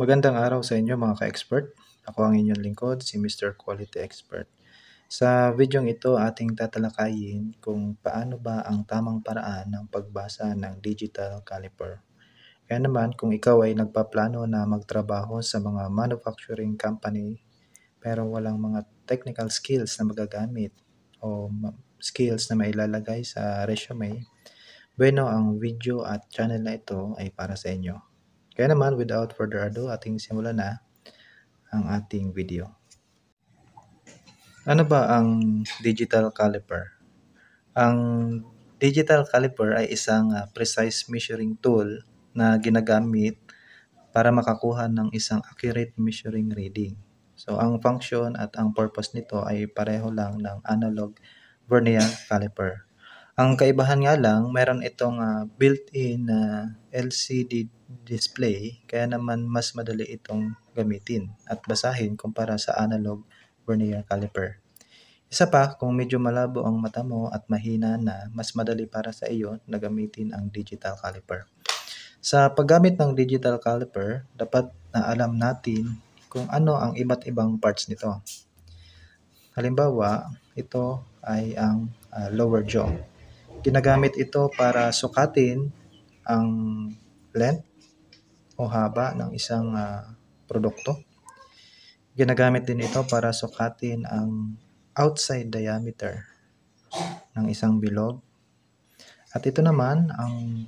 Magandang araw sa inyo mga ka-expert. Ako ang inyong lingkod, si Mr. Quality Expert. Sa videong ito, ating tatalakayin kung paano ba ang tamang paraan ng pagbasa ng digital caliper. Kaya naman, kung ikaw ay nagpaplano na magtrabaho sa mga manufacturing company pero walang mga technical skills na magagamit o skills na mailalagay sa resume, bueno ang video at channel na ito ay para sa inyo. Kaya naman, without further ado, ating simulan na ang ating video. Ano ba ang digital caliper? Ang digital caliper ay isang uh, precise measuring tool na ginagamit para makakuha ng isang accurate measuring reading. So, ang function at ang purpose nito ay pareho lang ng analog vernier caliper. Ang kaibahan nga lang, meron itong uh, built-in uh, LCD display, kaya naman mas madali itong gamitin at basahin kumpara sa analog vernier caliper. Isa pa, kung medyo malabo ang mata mo at mahina na, mas madali para sa iyo na gamitin ang digital caliper. Sa paggamit ng digital caliper, dapat na alam natin kung ano ang iba't ibang parts nito. Halimbawa, ito ay ang uh, lower jaw. Ginagamit ito para sukatin ang length o haba ng isang uh, produkto. Ginagamit din ito para sukatin ang outside diameter ng isang bilog. At ito naman ang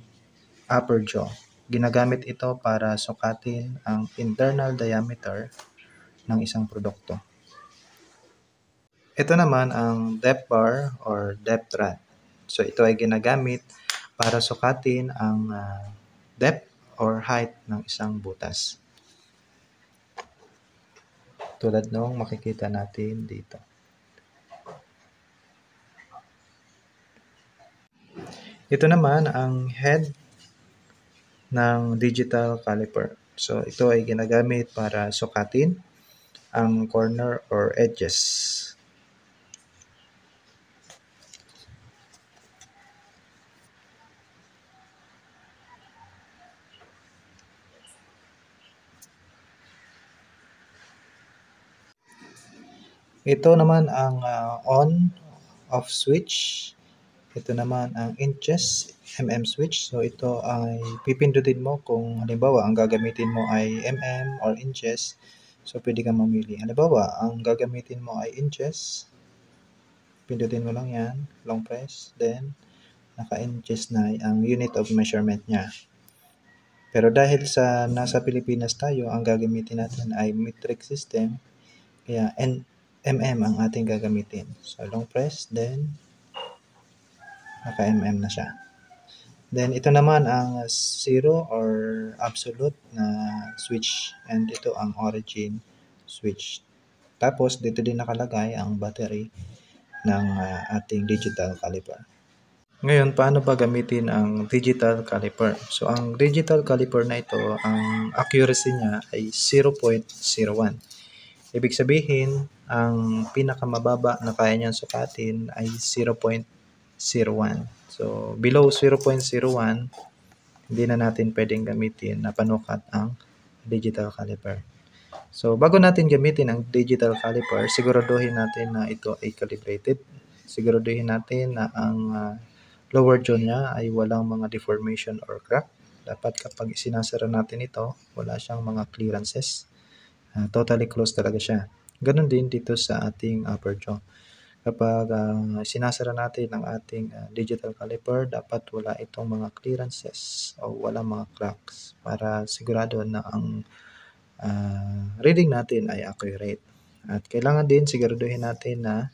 upper jaw. Ginagamit ito para sukatin ang internal diameter ng isang produkto. Ito naman ang depth bar or depth rod. So ito ay ginagamit para sukatin ang uh, depth or height ng isang butas. Tulad nung makikita natin dito. Ito naman ang head ng digital caliper. So ito ay ginagamit para sukatin ang corner or edges Ito naman ang uh, on off switch. Ito naman ang inches mm switch. So ito ay pipindutin mo kung halimbawa ang gagamitin mo ay mm or inches. So pwede kang mamili. Halimbawa, ang gagamitin mo ay inches. Pindutin mo lang yan, long press. Then naka-inches na ang unit of measurement niya. Pero dahil sa nasa Pilipinas tayo, ang gagamitin natin ay metric system. Kaya N mm ang ating gagamitin. So, long press, then naka-mm na siya. Then, ito naman ang zero or absolute na switch. And ito ang origin switch. Tapos, dito din nakalagay ang battery ng uh, ating digital caliper. Ngayon, paano ba gamitin ang digital caliper? So, ang digital caliper na ito, ang accuracy niya ay 0.01. Ibig sabihin, ang pinakamababa na kaya niyang sukatin ay 0.01. So, below 0.01, hindi na natin pwedeng gamitin na panukat ang digital caliper. So, bago natin gamitin ang digital caliper, siguraduhin natin na ito ay calibrated. Siguraduhin natin na ang uh, lower jaw niya ay walang mga deformation or crack. Dapat kapag sinasara natin ito, wala siyang mga clearances. Uh, totally closed talaga siya. Ganon din dito sa ating upper jaw. Kapag uh, sinasara natin ang ating uh, digital caliper, dapat wala itong mga clearances o wala mga cracks para sigurado na ang uh, reading natin ay accurate. At kailangan din siguraduhin natin na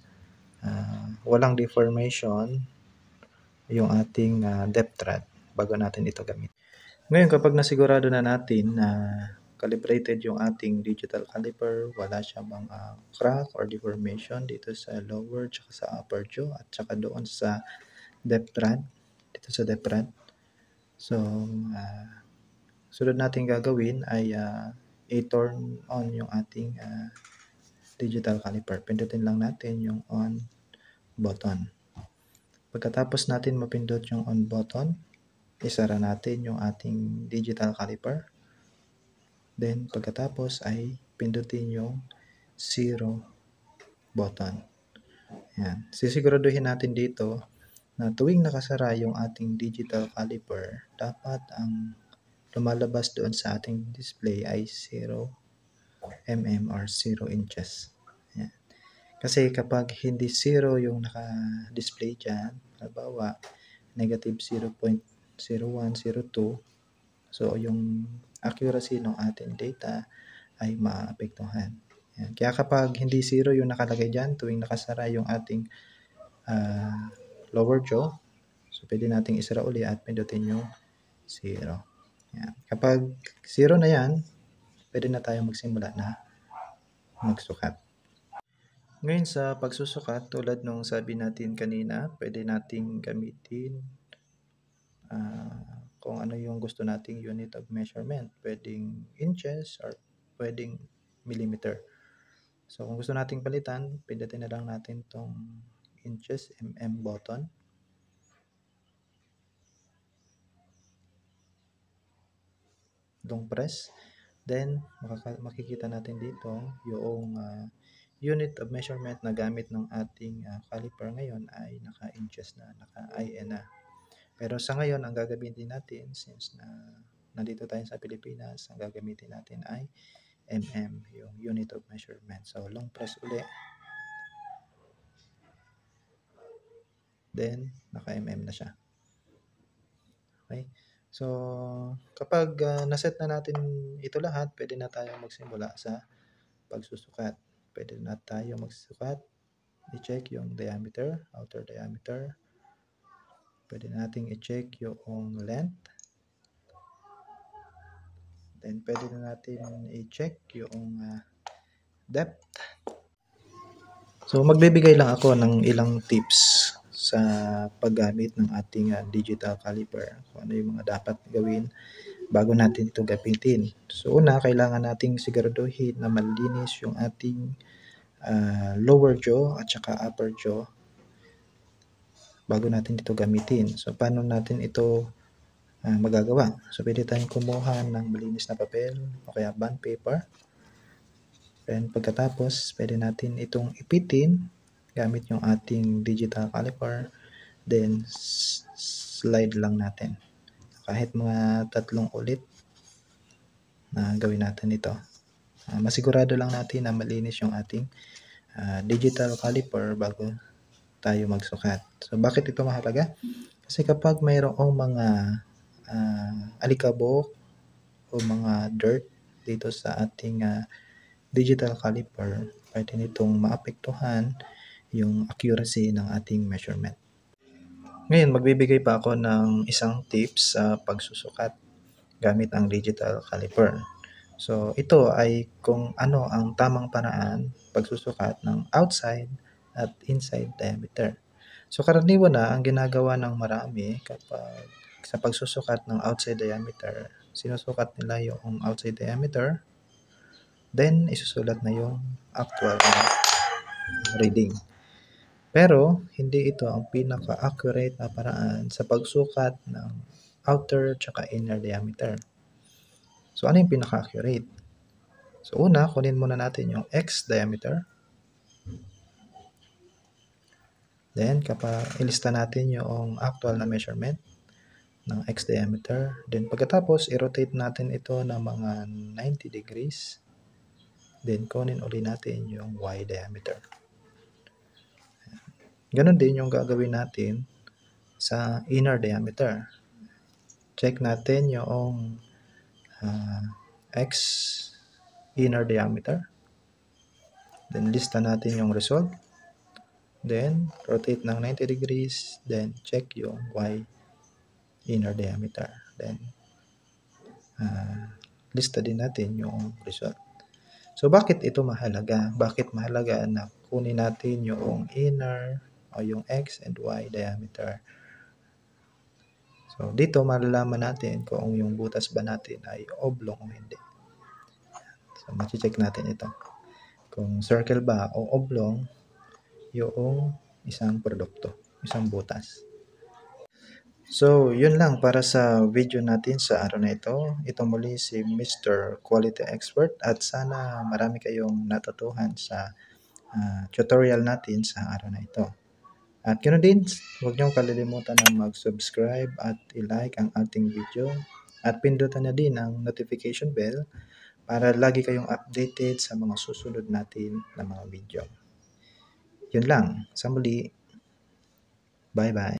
uh, walang deformation yung ating uh, depth rod bago natin ito gamitin. Ngayon, kapag nasigurado na natin na uh, calibrated yung ating digital caliper. Wala siya mga crack or deformation dito sa lower tsaka sa upper jaw at tsaka doon sa depth rod. Dito sa depth rod. So, uh, sunod natin gagawin ay uh, i-turn on yung ating uh, digital caliper. Pindutin lang natin yung on button. Pagkatapos natin mapindot yung on button, isara natin yung ating digital caliper Then, pagkatapos ay pindutin yung zero button. Yan. Sisiguraduhin natin dito na tuwing nakasara yung ating digital caliper, dapat ang lumalabas doon sa ating display ay 0 mm or 0 inches. Yan. Kasi kapag hindi 0 yung naka-display dyan, halimbawa, negative 0.01, 02, so yung accuracy ng ating data ay maapektuhan. Yan. Kaya kapag hindi 0 yung nakalagay dyan, tuwing nakasara yung ating uh, lower jaw, so pwede nating isara uli at pindutin yung 0. Yan. Kapag 0 na yan, pwede na tayo magsimula na magsukat. Ngayon sa pagsusukat, tulad nung sabi natin kanina, pwede nating gamitin uh, kung ano yung gusto nating unit of measurement. Pwedeng inches or pwedeng millimeter. So kung gusto nating palitan, pindutin na lang natin tong inches mm button. long press. Then, makikita natin dito yung uh, unit of measurement na gamit ng ating uh, caliper ngayon ay naka-inches na, naka-IN na. Pero sa ngayon, ang gagamitin natin, since na nandito tayo sa Pilipinas, ang gagamitin natin ay mm, yung unit of measurement. So, long press uli. Then, naka-mm na siya. Okay. So, kapag uh, naset na natin ito lahat, pwede na tayo magsimula sa pagsusukat. Pwede na tayo magsusukat. I-check yung diameter, outer diameter. Pwede nating i-check yung length. Then, pwede na natin i-check yung uh, depth. So, magbibigay lang ako ng ilang tips sa paggamit ng ating uh, digital caliper. Kung ano yung mga dapat gawin bago natin ito gamitin. So una, kailangan nating siguraduhin na malinis yung ating uh, lower jaw at saka upper jaw bago natin ito gamitin. So paano natin ito uh, magagawa? So pwede tayong kumuha ng malinis na papel o kaya bond paper. And pagkatapos, pwede natin itong ipitin gamit yung ating digital caliper then slide lang natin kahit mga tatlong ulit na gawin natin ito uh, masigurado lang natin na malinis yung ating uh, digital caliper bago tayo magsukat so bakit ito mahalaga kasi kapag mayroong mga uh, alikabok o mga dirt dito sa ating uh, digital caliper pwede nitong maapektuhan yung accuracy ng ating measurement. Ngayon, magbibigay pa ako ng isang tips sa pagsusukat gamit ang digital caliper. So, ito ay kung ano ang tamang paraan pagsusukat ng outside at inside diameter. So, karaniwan na ang ginagawa ng marami kapag sa pagsusukat ng outside diameter, sinusukat nila yung outside diameter, then isusulat na yung actual reading. Pero hindi ito ang pinaka-accurate na paraan sa pagsukat ng outer tsaka inner diameter. So ano yung pinaka-accurate? So una, kunin muna natin yung X diameter. Then kapag ilista natin yung actual na measurement ng X diameter. Then pagkatapos, i-rotate natin ito ng mga 90 degrees. Then kunin uli natin yung Y diameter. Ganon din yung gagawin natin sa inner diameter. Check natin yung uh, X inner diameter. Then lista natin yung result. Then rotate ng 90 degrees. Then check yung Y inner diameter. Then uh, lista din natin yung result. So bakit ito mahalaga? Bakit mahalaga na kunin natin yung inner o yung x and y diameter. So, dito malalaman natin kung yung butas ba natin ay oblong o hindi. So, machi-check natin ito. Kung circle ba o oblong yung isang produkto, isang butas. So, yun lang para sa video natin sa araw na ito. Ito muli si Mr. Quality Expert at sana marami kayong natutuhan sa uh, tutorial natin sa araw na ito. At ganoon din, huwag niyong kalilimutan na mag-subscribe at i-like ang ating video at pindutan na din ang notification bell para lagi kayong updated sa mga susunod natin na mga video. Yun lang. Sa muli. Bye-bye.